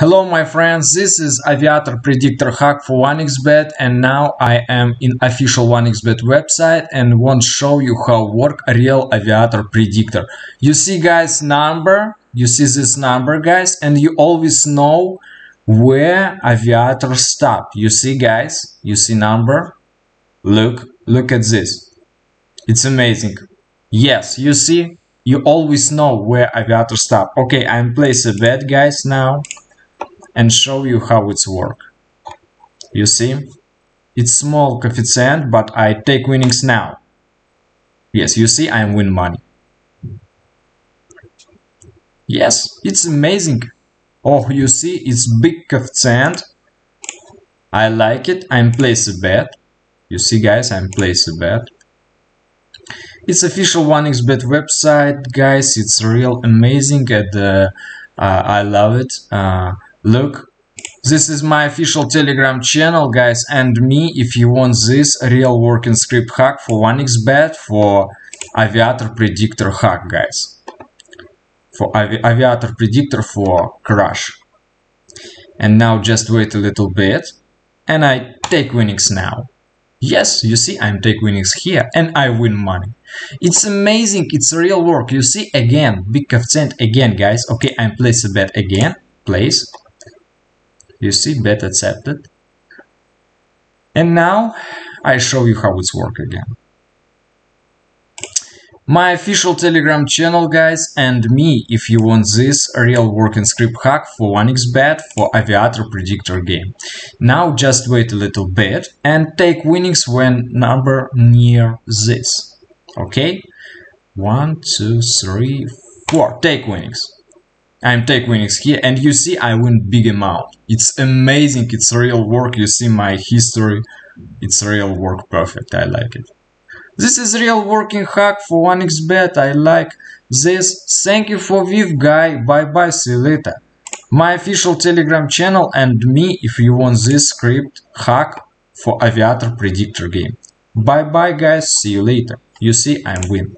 Hello my friends, this is Aviator Predictor hack for 1xbet and now I am in official 1xbet website and want to show you how work a real Aviator Predictor. You see guys number, you see this number guys and you always know where Aviator stop. You see guys, you see number, look, look at this. It's amazing. Yes, you see, you always know where Aviator stop. Okay, I'm place a bet guys now and show you how it's work. You see? It's small coefficient, but I take winnings now. Yes, you see I win money. Yes, it's amazing. Oh, you see, it's big coefficient. I like it. I'm place a bet. You see, guys, I'm place a bet. It's official 1xbet website, guys. It's real amazing and uh, uh, I love it. Uh, look this is my official telegram channel guys and me if you want this real working script hack for 1xbet for aviator predictor hack guys. For avi aviator predictor for crash. And now just wait a little bit and I take winnings now. Yes you see I'm take winnings here and I win money. It's amazing it's real work. You see again big coefficient again guys. Okay I'm place a bet again place you see bet accepted. And now I show you how it's work again. My official telegram channel guys and me if you want this real working script hack for 1xbet for aviator predictor game. Now just wait a little bit and take winnings when number near this. Okay? One two three four. Take winnings I'm take winnings here and you see I win big amount. It's amazing, it's real work, you see my history, it's real work perfect, I like it. This is real working hack for 1xbet, I like this. Thank you for Viv guy, bye bye, see you later. My official telegram channel and me if you want this script hack for aviator predictor game. Bye bye guys, see you later. You see I'm win.